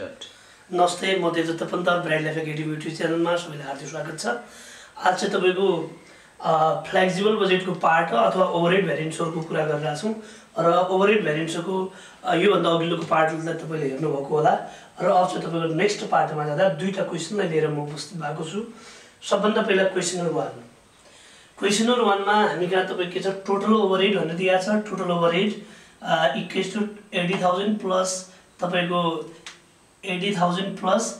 नमस्ते म Devdatta Pant bright life academy YouTube च्यानलमा सबैलाई हार्दिक स्वागत छ। आज चाहिँ तपाईँको फ्लेक्जिबल बजेटको पार्ट अथवा ओभरहेड भ्यारिएन्ट्सहरूको कुरा गरिरहेको छौँ र ओभरहेड भ्यारिएन्ट्सको योभन्दा अघिल्लोको पार्टलाई तपाईँले हेर्नुभएको होला र अब चाहिँ तपाईँको नेक्स्ट पार्टमा जाँदा दुईवटा क्वेसनलाई लिएर म उपस्थित भएको छु। सबभन्दा पहिला question number one. Question number वानमा हामी कहाँ तपाईँको के छ? टोटल ओभरहेड भनेर दिएको छ। Total overhead equals to eighty thousand plus तपाईँको eighty thousand plus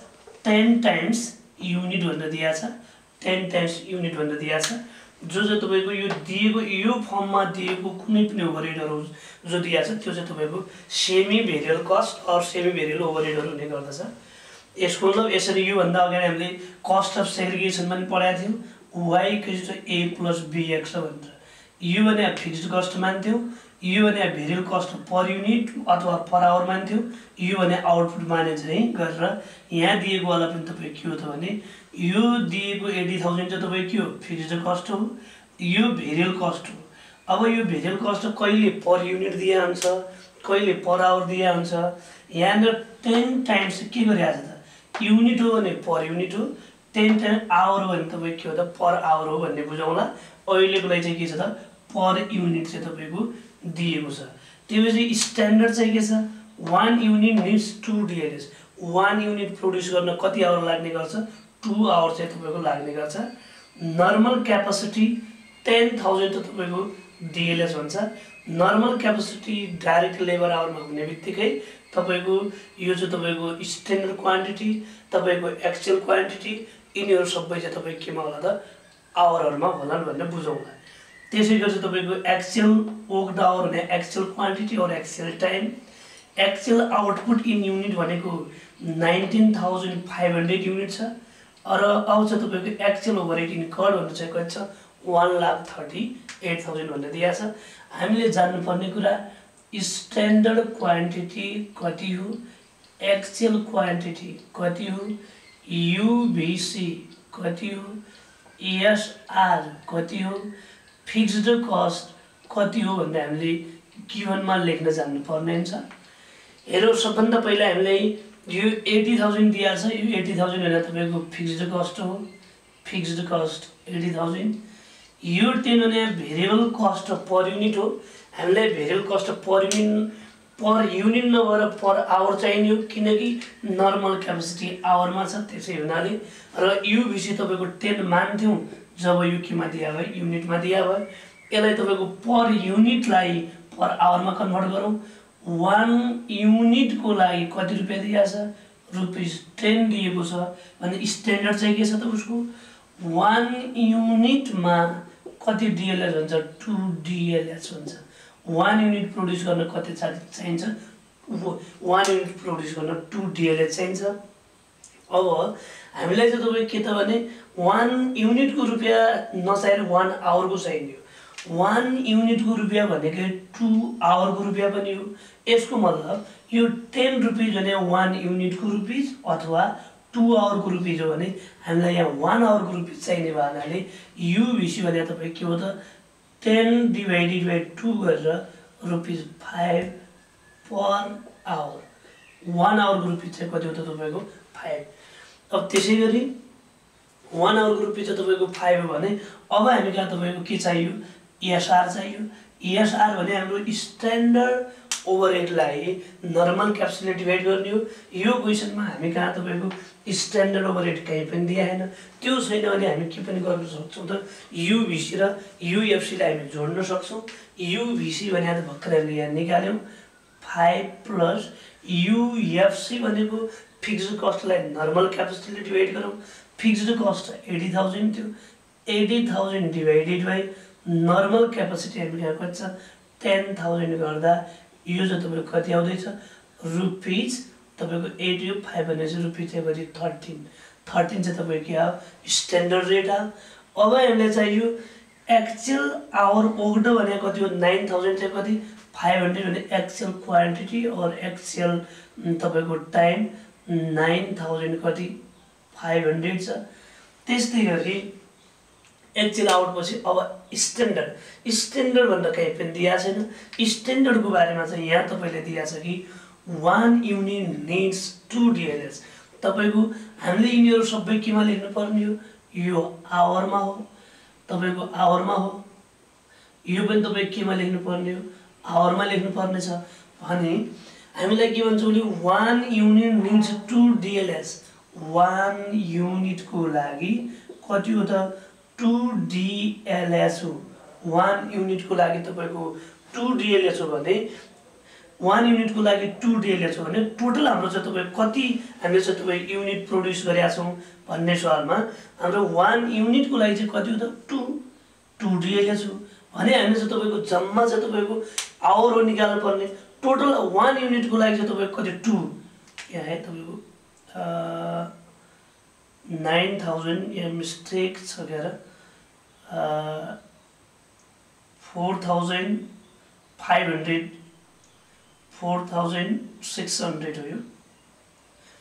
ten times unit भनेर दिएको छ टेन टाइम्स युनिट भनेर दिएको छ जो चाहिँ तपाईँको यो दिएको यो फर्ममा दिएको कुनै पनि ओभरहेडहरू जो दिएको छ त्यो चाहिँ तपाईँको सेमी भेरियल कस्ट अर सेमी भेरियल ओभरहेडहरू हुने गर्दछ। यसको मतलब यसरी योभन्दा अगाडि हामीले कस्ट अफ सेग्रिगेसन पनि पढाएको थियौँ। Y equals A plus B X भनेर। यो भने फिक्स्ड कस्ट मान्थ्यौँ। यो भने भेरियल कस्ट पर युनिट अथवा पर आवर मान्थ्यो यो भने आउटपुट माने चाहिँ गरेर यहाँ दिएको वाला पनि तपाईँको के हो त भने यो दिएको एटी थाउजन्ड चाहिँ तपाईँको के हो? फिक्स्ड कस्ट हो। यो भेरियल कस्ट हो। अब यो भेरियल कस्ट कहिले पर युनिट दिए हुन्छ कहिले पर आवर दिए हुन्छ यहाँनिर टेन टाइम्स के गरिरहेको छ त? युनिट हो भने पर युनिट हो टेन टाइम आवर हो भने तपाईँको के हो त? पर आवर हो भन्ने बुझाउँला। अहिलेको लागि चाहिँ के छ त? पर युनिट चाहिँ तपाईँको दिएको छ। त्योपछि स्ट्यान्डर्ड चाहिँ के छ? One unit needs two DLS one unit produce गर्न कति आवर लाग्ने गर्छ? टु आवर चाहिँ तपाईँको लाग्ने गर्छ। नर्मल क्यापासिटी टेन थाउजन्ड त तपाईँको डिएलएस भन्छ नर्मल क्यापासिटी डाइरेक्ट लेबर आवरमा हुने बित्तिकै तपाईँको यो चाहिँ तपाईँको स्ट्यान्डर्ड क्वान्टिटी तपाईँको एक्चुअल क्वान्टिटी यिनीहरू सबै चाहिँ तपाईँको केमा होला त आवरहरूमा होलान् भनेर बुझाउँला त्यसै गरी तपाईँको एक्चुअल वर्क आवर भने actual quantity or actual time actual output in unit भनेको nineteen thousand five hundred unit छ। र चाहिँ तपाईँको एक्चुअल ओभर इन कड भन्नु चाहिँ कति छ? One lakh thirty eight thousand भनेर दिएको छ। हामीले जान्नुपर्ने कुरा स्ट्यान्डर्ड क्वान्टिटी कति हो? एक्चुअल क्वान्टिटी कति हो? युभिसी कति हो? एसआर कति हो? फिक्स्ड कस्ट कति हो भन्ने हामीले गिभनमा लेख्न जान्नुपर्ने हुन्छ। हेरौँ सबभन्दा पहिला हामीलाई यो एटी थाउजन्ड दिएको छ। यो एटी थाउजन्ड भनेर तपाईँको फिक्स्ड कस्ट हो। फिक्स्ड कस्ट एटी थाउजन्ड यो टेन भने भेरिएबल कस्ट पर युनिट हो। हामीलाई variable cost per unit per unit नभएर पर आवर चाहिने हो। किनकि नर्मल क्यापेसिटी आवरमा छ त्यसै हुनाले। र युभिसी तपाईँको टेन मान्थ्यौँ। जब यो केमा दिया भयो युनिटमा दिया भयो यसलाई तपाईँको पर युनिटलाई पर आवरमा कन्भर्ट गरौँ। वान युनिटको लागि कति रुपियाँ दिएको छ? रुपिस टेन दिएको छ। भने स्ट्यान्डर्ड चाहिँ के छ त उसको? वान युनिटमा कति डिएलएच हुन्छ? टु डिएलएच हुन्छ। वान युनिट प्रड्युस गर्न कति चाहिन्छ? वान युनिट प्रड्युस गर्न टु डिएलएच चाहिन्छ। अब हामीलाई चाहिँ तपाईँ के त भने वान युनिटको रुपियाँ नचाहिर वान आवरको चाहिने हो। वान युनिटको रुपियाँ भनेकै टु आवरको रुपियाँ पनि हो। यसको मतलब यो टेन रुपिज भने वान युनिटको रुपिज अथवा टु आवरको रुपिज हो भने हामीलाई यहाँ वान आवरको रुपिज चाहिने भयो हुनाले युभिसी भने तपाईँ के हो त टेन डिभाइडेड बाई टू गरेर rupees five per hour one आवरको rupees चाहिँ कति हो त तपाईँको? फाइभ अब त्यसै गरी वान आवरको रुपियाँ चाहिँ तपाईँको फाइभ हो भने अब हामी कहाँ तपाईँको के चाहियो? इएसआर चाहियो। इएसआर भने हाम्रो स्ट्यान्डर्ड ओभरहेडलाई नर्मल क्याप्सुलले डिभाइड गर्ने हो। यो क्वेसनमा हामी कहाँ तपाईँको स्ट्यान्डर्ड ओभरहेड कहीँ पनि दिएन त्यो छैन भने हामी के पनि गर्न सक्छौँ त? युभिसी र युएफसीलाई हामी जोड्न सक्छौँ। युभिसी भने त भर्खर हामीले यहाँ निकाल्यौँ। फाइभ प्लस युएफसी भनेको फिक्स्ड कस्टलाई नर्मल क्यापेसिटीले डिभाइड गरौँ फिक्स्ड कस्ट एटी थाउजन्ड थियो eighty thousand divided by normal capacity हामी यहाँ कति छ टेन थाउजन्ड गर्दा यो चाहिँ तपाईँको कति आउँदैछ रुपिज। तपाईँको एट फाइभ हन्ड्रेड चाहिँ रुपिज कति थर्टिन थर्टिन चाहिँ तपाईँको के आयो स्ट्यान्डर्ड रेट आयो अब हामीलाई चाहियो एक्चुअल आवर ओग्ड भने कति हो? नाइन थाउजन्ड चाहिँ कति? फाइभ हन्ड्रेड भने एक्चुअल क्वान्टिटी अर एक्चुअल तपाईँको टाइम नाइन थाउजन्ड कति फाइभ हन्ड्रेड छ। त्यस्तै गरी एक्चुअल आउटपछि अब स्ट्यान्डर्ड स्ट्यान्डर्ड भन्दा कहीँ पनि दिएको छैन। स्ट्यान्डर्डको बारेमा चाहिँ यहाँ तपाईँले दिएको छ कि one unit needs two DLS. तपाईँको हामीले यिनीहरू सबै केमा लेख्नुपर्ने हो। यो आवरमा हो तपाईँको आवरमा हो। यो पनि तपाईँ केमा लेख्नुपर्ने हो? आवरमा लेख्नुपर्ने छ। भने हामीलाई के भन्छ भने one unit needs two DLS one युनिटको लागि कति हो त? टु डिएलएस हो। वान युनिटको लागि तपाईँको टु डिएलएच हो भने वान युनिटको लागि टु डिएलएच हो भने टोटल हाम्रो चाहिँ तपाईँ कति हामीले चाहिँ तपाईँ युनिट प्रड्युस गरेका छौँ भन्ने सवालमा हाम्रो वान युनिटको लागि चाहिँ कति हो त? टु टु डिएलएच हो। भने हामीले चाहिँ तपाईँको जम्मा चाहिँ तपाईँको आवर हो निकाल्नु पर्ने टोटल वान युनिटको लागि चाहिँ तपाईँको कति टु यहाँ है तपाईँको नाइन थाउजन्ड यहाँ मिस्टेक छ क्या four thousand five hundred four thousand six hundred हो यो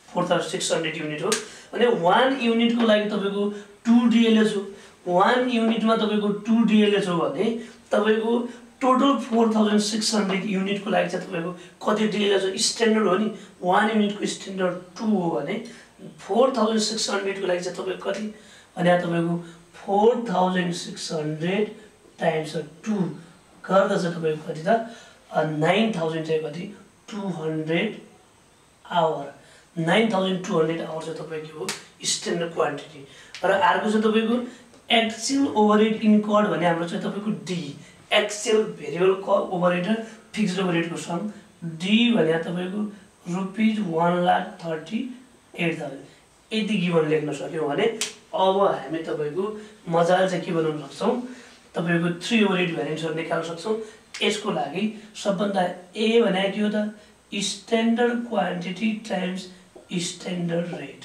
four thousand six hundred unit हो। भने वान युनिटको लागि तपाईँको टु डिएलएच हो। वान युनिटमा तपाईँको टु डिएलएच हो भने तपाईँको total four thousand six hundred युनिटको लागि चाहिँ तपाईँको कति डिएलएच हो स्ट्यान्डर्ड हो नि? वान युनिटको स्ट्यान्डर्ड टू हो भने फोर थाउजन्ड सिक्स हन्ड्रेडको लागि चाहिँ तपाईँको कति? भने तपाईँको four thousand six hundred times two गर्दा चाहिँ तपाईँको कति त? नाइन थाउजन्ड चाहिँ कति? Two hundred hour nine thousand two hundred hour चाहिँ तपाईँको हो? स्ट्यान्डर्ड क्वान्टिटी र अर्को चाहिँ तपाईँको एक्सियल ओभरहेड इन्कर्ड भने हाम्रो चाहिँ तपाईँको डी एक्सियल भेरिएबल क ओभरहेड र फिक्स्ड ओभरहेडको सम डी भने तपाईँको rupees one lakh thirty eight thousand यति गिभन लेख्न सक्यौँ भने अब हामी तपाईँको मजाले चाहिँ के बनाउन सक्छौँ? तपाईँको थ्री ओभरहेड भ्यारिएन्सहरू निकाल्न सक्छौँ। यसको लागि सबभन्दा ए भने के हो त? Standard quantity times standard rate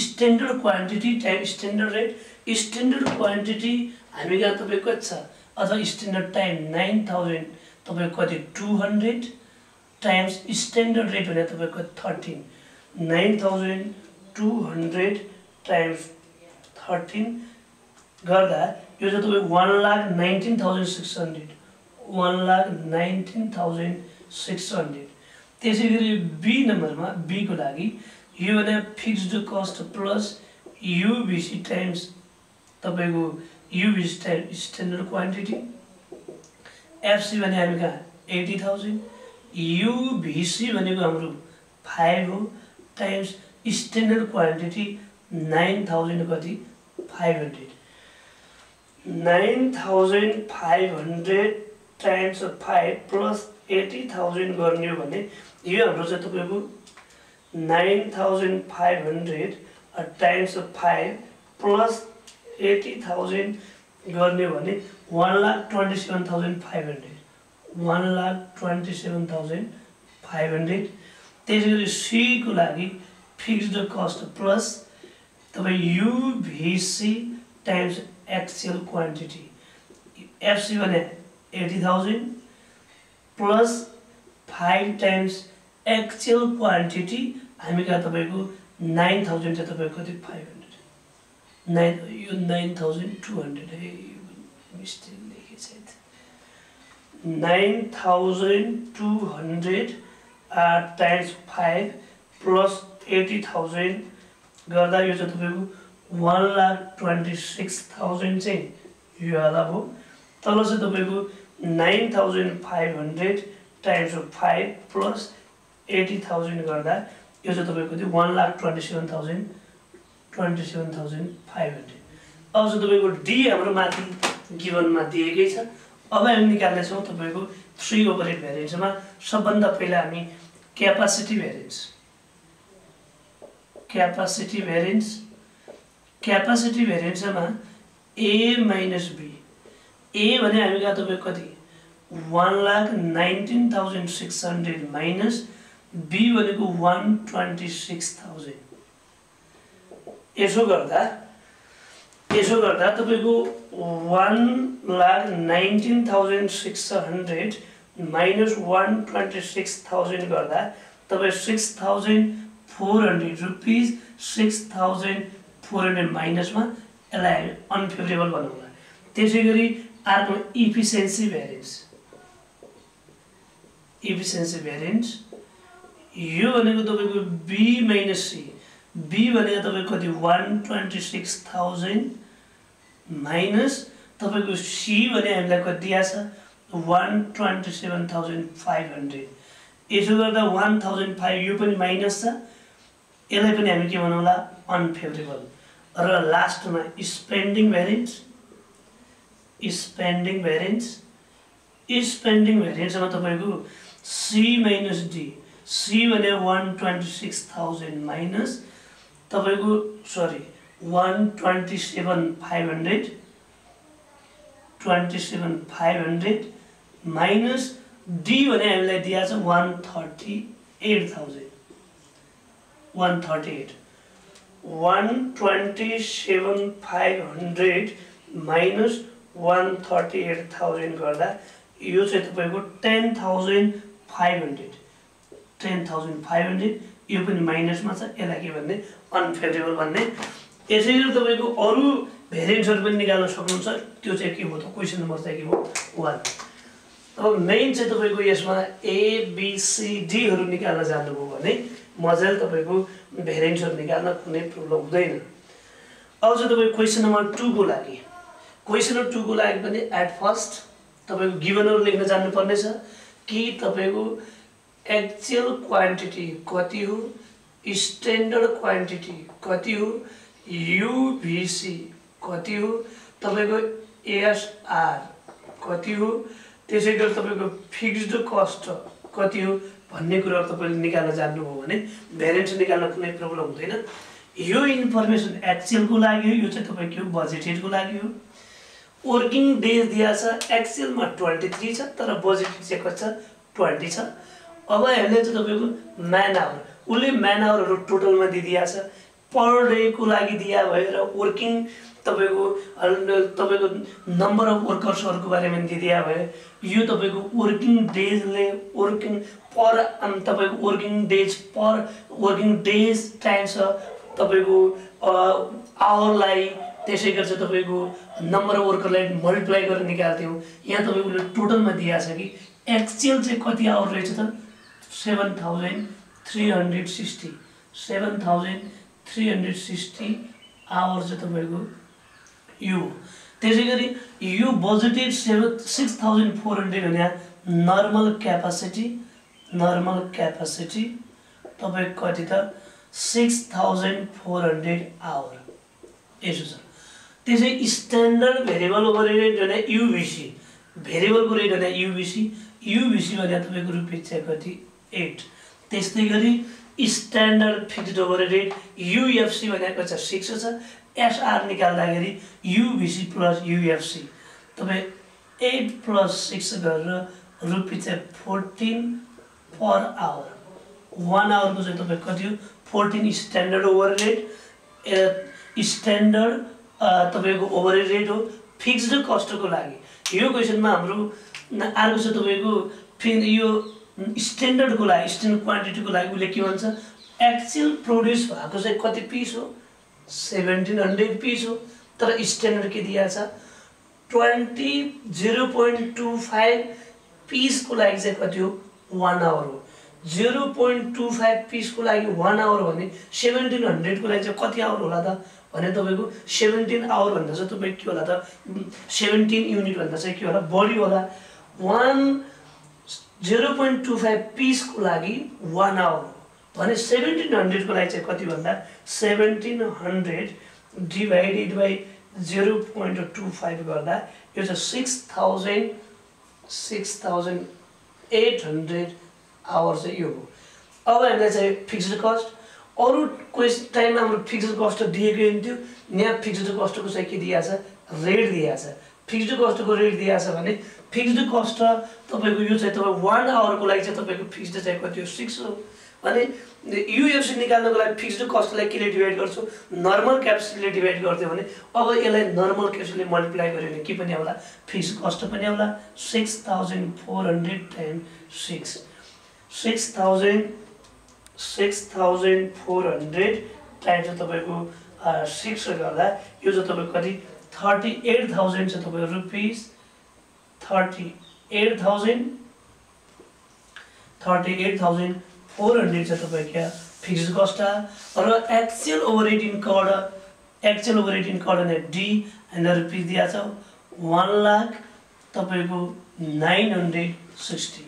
standard quantity time standard rate standard quantity हामी कहाँ तपाईँको छ? अथवा स्ट्यान्डर्ड टाइम नाइन थाउजन्ड तपाईँको कति two hundred times standard rate भने तपाईँको thirteen nine thousand two hundred times thirteen गर्दा यो चाहिँ तपाईँ one lakh nineteen thousand six hundred one lakh nineteen thousand six hundred त्यसै गरी बी नम्बरमा बीको लागि यो भने fixed cost plus UBC times तपाईँको UBC time standard quantity FC भने हामी कहाँ एटी थाउजन्ड युभिसी भनेको हाम्रो फाइभ हो. Times standard quantity nine thousand कति five hundred nine thousand five hundred times five plus eighty thousand गर्ने हो भने यो हाम्रो चाहिँ तपाईँको nine thousand five hundred times five plus eighty thousand गर्ने भने one lakh twenty seven thousand five hundred. One lakh twenty seven thousand five hundred. त्यसै गरी सीको लागि फिक्स्ड कस्ट प्लस तपाईँ UVC times actual quantity FC भने eighty thousand plus five times actual quantity हामी कहाँ तपाईँको नाइन थाउजन्ड चाहिँ तपाईँको कति? फाइभ हन्ड्रेड नाइन यो नाइन थाउजन्ड टू हन्ड्रेड है मिस्टेक लेखेँ सायद nine thousand two hundred times five plus eighty thousand गर्दा यो चाहिँ तपाईँको one lakh twenty six thousand चाहिँ यो हाल हो तल चाहिँ तपाईँको nine thousand five hundred times five plus eighty thousand गर्दा यो चाहिँ तपाईँको थियो one lakh twenty seven thousand twenty seven thousand five hundred अब चाहिँ तपाईँको डी हाम्रो माथि गिभनमा दिएकै छ। अब हामी निकाल्नेछौँ तपाईँको थ्री ओभरेट भ्यारिएन्समा सबभन्दा पहिला हामी capacity variance capacity variance capacity भ्यारिएन्समा A minus B A भने हामी कहाँ तपाईँ कति? One lakh nineteen thousand six hundred minus B भनेको वान ट्वेन्टी सिक्स थाउजन्ड यसो गर्दा यसो गर्दा तपाईँको one lakh nineteen thousand six hundred minus one twenty six thousand गर्दा तपाईँ six thousand four hundred rupees six thousand four hundred माइनसमा यसलाई हामी अनफेभरेबल बनाउँला त्यसै गरी अर्को इफिसियन्सी भ्यारेन्स इफिसियन्सी भ्यारेन्स यो भनेको तपाईँको बी माइनस सी बी भनेको तपाईँको कति one twenty six thousand minus तपाईँको सी भने हामीलाई कति दिएको छ? One twenty seven thousand five hundred यसो गर्दा वान थाउजन्ड फाइभ यो पनि माइनस छ। यसलाई पनि हामी के भनौँला? अनफेभरेबल र लास्टमा spending variance spending variance spending भ्यारेन्समा तपाईँको सी माइनस डी सी भने one twenty six thousand minus तपाईँको sorry one twenty seven five hundred twenty seven five hundred minus D भने हामीलाई दिएको छ one thirty eight thousand one thirty eight one twenty seven five hundred minus one thirty eight thousand गर्दा यो चाहिँ तपाईँको ten thousand five hundred ten thousand five hundred यो पनि माइनसमा छ यसलाई के भन्ने? अनफेभरेबल भन्ने। यसै गरी तपाईँको अरू भेरिएन्ट्सहरू पनि निकाल्न सक्नुहुन्छ। त्यो चाहिँ के हो त? क्वेसन नम्बर चाहिँ के हो? वान अब मेन चाहिँ तपाईँको यसमा एबिसिडीहरू निकाल्न जानुभयो भने मजाले तपाईँको भेरिएन्ट्सहरू निकाल्न कुनै प्रब्लम हुँदैन। अब चाहिँ तपाईँ क्वेसन नम्बर टूको लागि। क्वेसन नम्बर टूको लागि पनि एट फर्स्ट तपाईँको गिभनहरू लेख्न जान्नुपर्ने छ कि तपाईँको एक्चुअल क्वान्टिटी कति हो स्ट्यान्डर्ड क्वान्टिटी कति हो युभिसी कति हो तपाईँको एएसआर कति हो त्यसै गरी तपाईँको फिक्स्ड कस्ट कति हो भन्ने कुराहरू तपाईँले निकाल्न जान्नुभयो भने भ्यारेन्स निकाल्न कुनै प्रब्लम हुँदैन यो इन्फर्मेसन एक्चुअलको लागि हो यो चाहिँ तपाईँको बजेटेडको लागि हो वर्किङ डेज दिएको छ एक्चुअलमा ट्वेन्टी थ्री छ तर बजेटेड चाहिँ कति छ ट्वेन्टी छ अब हेर्ने चाहिँ तपाईँको म्यान आवर उसले म्यान आवरहरू टोटलमा दिइदिएको छ। पर डेको लागि दिया भएर वर्किङ तपाईँको तपाईँको नम्बर अफ वर्कर्सहरूको बारेमा दिइदिया भयो यो तपाईँको वर्किङ डेजले वर्किङ पर तपाईँको working days per working days time छ। तपाईँको आवरलाई त्यसै गरी चाहिँ तपाईँको नम्बर अफ वर्करलाई मल्टिप्लाई गरेर निकाल्थ्यौँ। यहाँ तपाईँको टोटलमा दिएको छ कि एक्चुअल चाहिँ कति आवर रहेछ त? Seven thousand three hundred sixty seven thousand three hundred sixty hour चाहिँ तपाईँको यो त्यसै गरी यो budgeted seven six thousand four hundred भने नर्मल क्यापासिटी नर्मल क्यापासिटी तपाईँको कति त six thousand four hundred hour यसो छ त्यसै स्ट्यान्डर्ड भेरिएबल ओभर रेट भने युबिसी भेरिएबलको रेट भने युबिसी युबिसी भने तपाईँको रुपियाँ चाहिँ कति एट त्यस्तै गरी standard fixed overhead rate UFC भनेको चाहिँ सिक्स छ। एसआर निकाल्दाखेरि युबिसी प्लस युएफसी तपाईँ एट प्लस सिक्स गरेर रुपियाँ चाहिँ फोर्टिन पर आवर वान आवरको चाहिँ तपाईँ कति हो? Fourteen standard overhead rate standard तपाईँको ओभर रेट हो फिक्स्ड कस्टको लागि। यो क्वेसनमा हाम्रो अर्को छ तपाईँको फि यो स्ट्यान्डर्डको लागि स्ट्यान्डर्ड क्वान्टिटीको लागि उसले के भन्छ एक्चुअल प्रड्युस भएको चाहिँ कति पिस हो? सेभेन्टिन हन्ड्रेड पिस हो। तर स्ट्यान्डर्ड के दिएको छ twenty zero point two five पिसको लागि चाहिँ कति हो? वान आवर हो। जिरो पोइन्ट टू फाइभ पिसको लागि वान आवर भने सेभेन्टिन हन्ड्रेडको लागि चाहिँ कति आवर होला त? भने तपाईँको सेभेन्टिन आवर चाहिँ तपाईँ के होला त? सेभेन्टिन युनिट भन्दा चाहिँ के होला? बढी होला। One zero point two five पिसको लागि वान आवर भने सेभेन्टिन हन्ड्रेडको लागि चाहिँ कति भन्दा seventeen hundred divided by zero point two five गर्दा यो चाहिँ six thousand six thousand eight hundred hour चाहिँ यो हो अब हामीलाई चाहिँ फिक्स्ड कस्ट अरू क्वेस टाइममा हाम्रो फिक्स्ड कस्ट दिएकै हुन्थ्यो यहाँ फिक्स्ड कस्टको चाहिँ के दिएको छ? रेट दिएको छ। फिक्स्ड कस्टको रेट दिएको छ भने फिक्स्ड कस्ट तपाईँको यो चाहिँ तपाईँ वान आवरको लागि चाहिँ तपाईँको फिक्स्ड चाहिँ कति हो? सिक्स हो। भने युएफसी निकाल्नको लागि फिक्स्ड कस्टलाई केले डिभाइड गर्छु? नर्मल क्याप्सिटीले डिभाइड गर्थ्यो भने अब यसलाई नर्मल क्याप्सिटीले मल्टिप्लाई गऱ्यो भने के पनि आउला? फिक्स कस्ट पनि आउला। Six thousand four hundred ten six six thousand six thousand four hundred time चाहिँ तपाईँको सिक्स गर्दा यो चाहिँ तपाईँको कति? थर्टी एट थाउजन्ड छ तपाईँको rupees thirty eight thousand thirty eight thousand four hundred छ तपाईँको फिक्स्ड कस्ट र actual overhead incurred actual overhead incurred भने डी होइन रुपिस दिएको छ वान लाख तपाईँको नाइन हन्ड्रेड सिक्सटी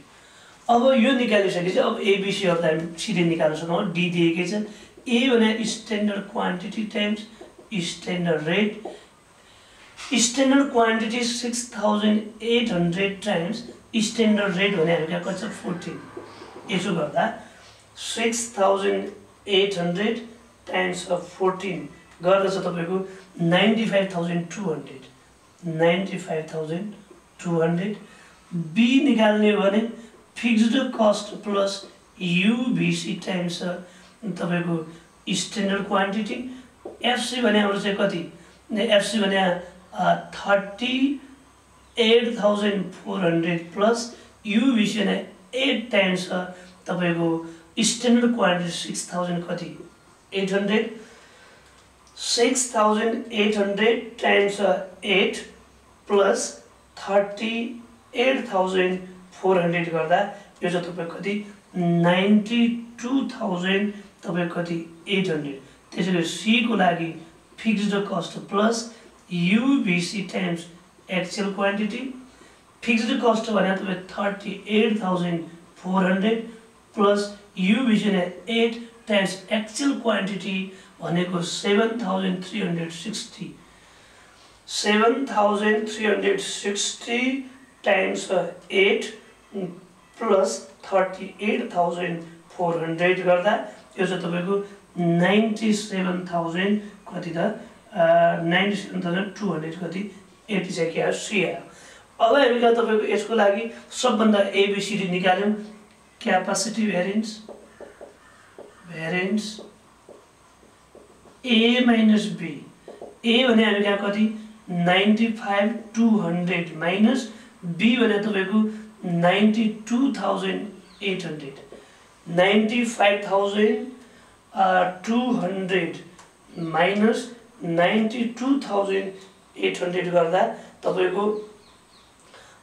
अब यो निकालिसकेपछि अब एबिसीहरूलाई हामी सिधै निकाल्न सकौँ डी दिएकै छ। ए भने standard quantity times standard rate standard quantity six thousand eight hundred times standard rate भने हामी कहाँ कति छ? फोर्टिन यसो गर्दा six thousand eight hundred times of fourteen गर्दा चाहिँ तपाईँको ninety five thousand two hundred ninety five thousand two hundred B निकाल्ने हो भने fixed cost plus UBC times तपाईँको स्ट्यान्डर्ड क्वान्टिटी एफसी भने हाम्रो चाहिँ कति? एफसी भने thirty eight thousand four hundred plus UBC भने एट टाइम्स तपाईँको स्ट्यान्डर्ड क्वान्टिटी सिक्स थाउजन्ड कति? Eight hundred six thousand eight hundred times eight plus thirty eight thousand four hundred गर्दा यो चाहिँ तपाईँको कति? नाइन्टी टू थाउजन्ड तपाईँको कति? एट हन्ड्रेड त्यसैले सीको लागि fixed cost plus UBC times actual quantity fixed cost भने तपाईँ thirty eight thousand four hundred plus UBC eight times actual quantity भनेको seven thousand three hundred sixty seven thousand three hundred sixty times eight plus thirty eight thousand four hundred गर्दा यो चाहिँ तपाईँको ninety seven thousand कति त ninety seven thousand two hundred कति यति चाहिँ के आयो सी आयो अब हामीले तपाईँको यसको लागि सबभन्दा ABCD निकाल्यौँ। Capacity variance variance A minus B A भने हामी कहाँ कति? Ninety five two hundred minus B भने तपाईँको ninety two thousand eight hundred. Ninety five thousand two hundred minus ninety two thousand eight hundred गर्दा तपाईँको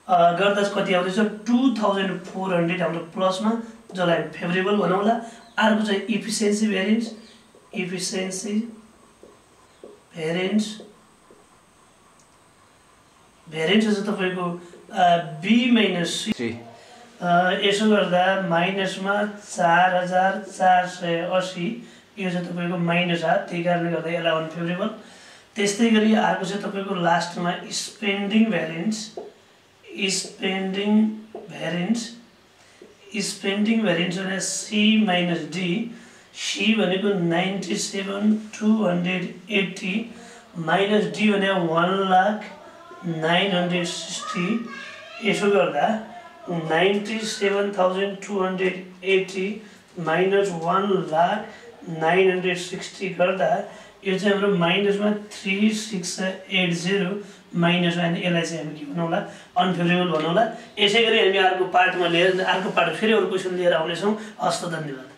गर्दा कति आउँदैछ? टु थाउजन्ड फोर हन्ड्रेड हाम्रो प्लसमा जसलाई फेभरेबल भनौँला। अर्को चाहिँ efficiency variance. Efficiency variance. Variance चाहिँ तपाईँको बी माइनस सी यसो गर्दा माइनसमा चार हजार चार सय असी। यो चाहिँ तपाईँको माइनस हात त्यही कारणले गर्दा यसलाई अनफेभरेबल त्यस्तै गरी अर्को चाहिँ तपाईँको लास्टमा spending variance spending variance spending variance भने सी माइनस डी सी भनेको ninety seven two hundred eighty minus D भने one lakh nine hundred sixty यसो गर्दा ninety seven thousand two hundred eighty minus one lakh nine hundred sixty गर्दा यो चाहिँ हाम्रो माइनसमा three six eight zero minus अनि यसलाई चाहिँ हामी के भनौँला अनफेभरेबल भनौँला। यसै गरी हामी अर्को पार्टमा लिएर अर्को पार्ट फेरि अरू क्वेसन लिएर आउनेछौँ। हस्त धन्यवाद।